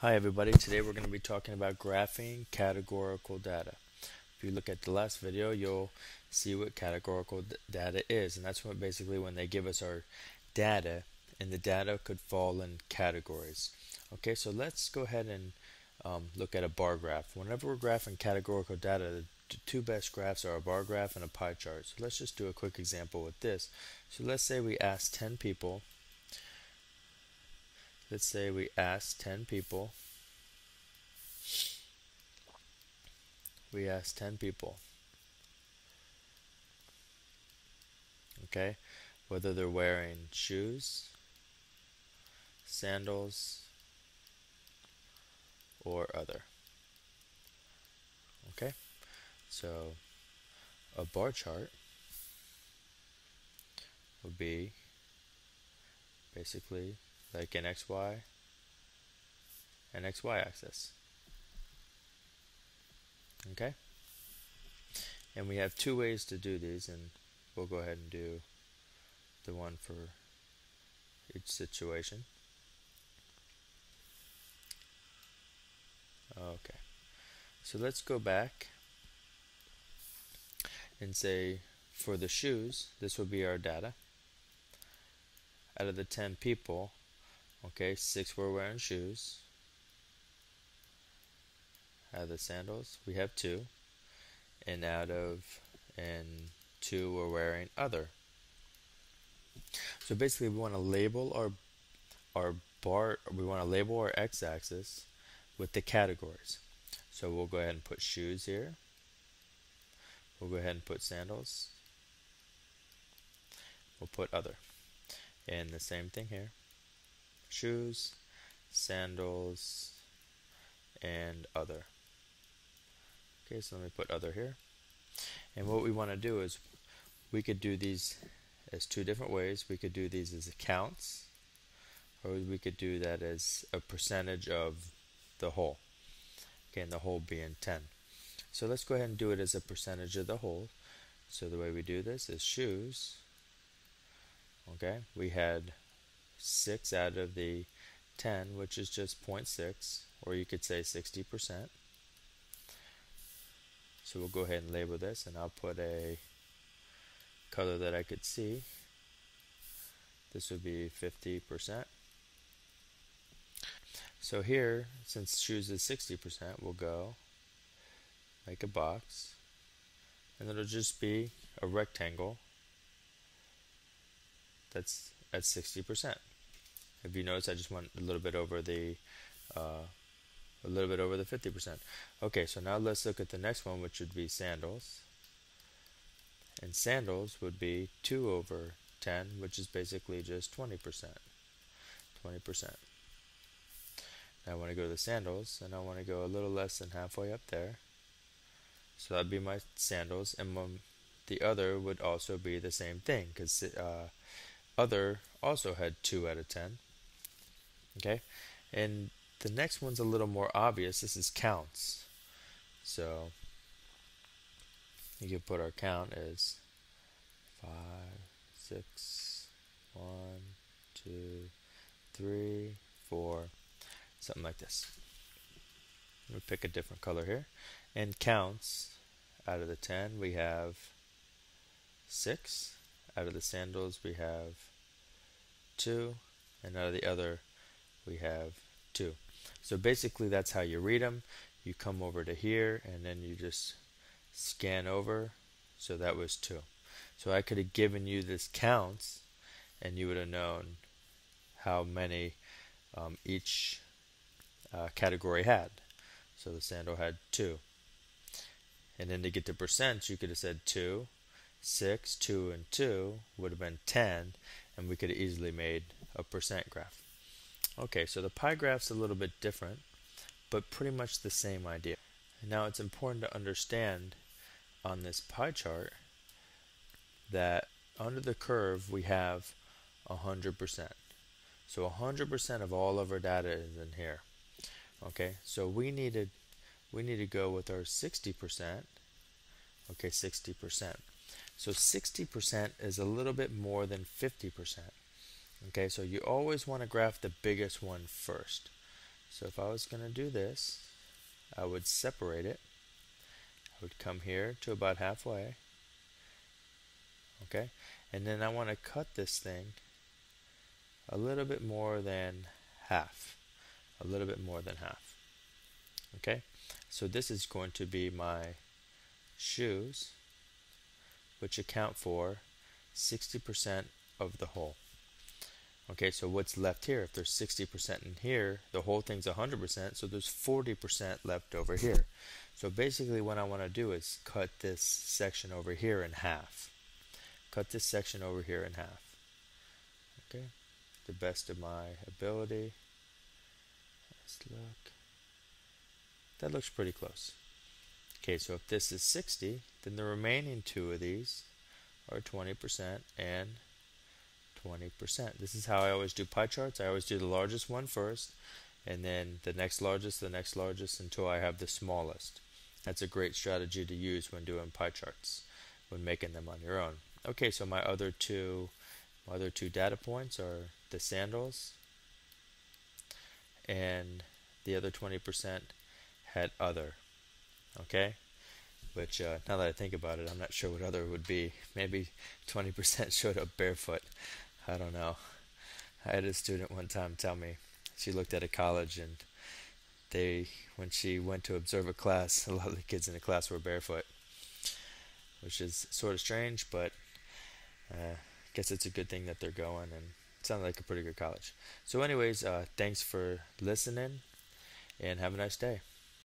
Hi everybody, today we're going to be talking about graphing categorical data. If you look at the last video, you'll see what categorical data is, and that's what basically when they give us our data, and the data could fall in categories. Okay, so let's go ahead and um, look at a bar graph. Whenever we're graphing categorical data, the two best graphs are a bar graph and a pie chart. So let's just do a quick example with this. So let's say we ask 10 people let's say we ask 10 people. We ask 10 people. Okay? Whether they're wearing shoes sandals or other. Okay? So a bar chart would be basically like an XY and XY axis. Okay? And we have two ways to do these, and we'll go ahead and do the one for each situation. Okay. So let's go back and say for the shoes, this would be our data. Out of the 10 people, Okay, six were wearing shoes. Out of the sandals, we have two. And out of, and two were wearing other. So basically we want to label our, our bar, we want to label our x-axis with the categories. So we'll go ahead and put shoes here. We'll go ahead and put sandals. We'll put other. And the same thing here shoes, sandals, and other. Okay, so let me put other here. And what we want to do is we could do these as two different ways. We could do these as counts, or we could do that as a percentage of the whole. Okay, and the whole being 10. So let's go ahead and do it as a percentage of the whole. So the way we do this is shoes. Okay, we had 6 out of the 10, which is just 0.6, or you could say 60%. So we'll go ahead and label this, and I'll put a color that I could see. This would be 50%. So here, since shoes is 60%, we'll go make a box, and it'll just be a rectangle that's at 60%. If you notice, I just went a little bit over the uh, a little bit over the 50%. Okay, so now let's look at the next one, which would be sandals. And sandals would be 2 over 10, which is basically just 20%. 20%. Now I want to go to the sandals, and I want to go a little less than halfway up there. So that'd be my sandals, and the other would also be the same thing, because uh, other also had 2 out of 10. Okay, and the next one's a little more obvious. This is counts. So you can put our count as 5, 6, 1, 2, 3, 4, something like this. We'll pick a different color here. And counts, out of the 10, we have 6 out of the sandals we have 2 and out of the other we have 2 so basically that's how you read them you come over to here and then you just scan over. So that was 2 so I could have given you this counts and you would have known how many um, each uh, category had. So the sandal had 2 and then to get the percent you could have said 2 6, 2, and 2 would have been 10, and we could have easily made a percent graph. Okay, so the pie graph's a little bit different, but pretty much the same idea. Now it's important to understand on this pie chart that under the curve we have 100%. So 100% of all of our data is in here. Okay, so we needed we need to go with our 60%. Okay, 60%. So 60% is a little bit more than 50%. Okay, so you always want to graph the biggest one first. So if I was going to do this, I would separate it. I would come here to about halfway. Okay, and then I want to cut this thing a little bit more than half. A little bit more than half. Okay, so this is going to be my shoes, which account for 60% of the whole. Okay, so what's left here? If there's 60% in here, the whole thing's 100%, so there's 40% left over here. So basically what I want to do is cut this section over here in half. Cut this section over here in half. Okay, the best of my ability. Let's look. That looks pretty close. Okay, so if this is 60, then the remaining two of these are 20% and 20%. This is how I always do pie charts. I always do the largest one first, and then the next largest, the next largest, until I have the smallest. That's a great strategy to use when doing pie charts, when making them on your own. Okay, so my other two, my other two data points are the sandals, and the other 20% had other. Okay, which uh, now that I think about it, I'm not sure what other would be. Maybe 20% showed up barefoot. I don't know. I had a student one time tell me she looked at a college and they, when she went to observe a class, a lot of the kids in the class were barefoot, which is sort of strange, but uh, I guess it's a good thing that they're going and it sounded like a pretty good college. So, anyways, uh, thanks for listening and have a nice day.